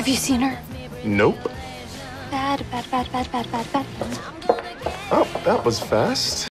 Have you seen her? Nope. Bad, bad, bad, bad, bad, bad, bad. Oh, that was fast.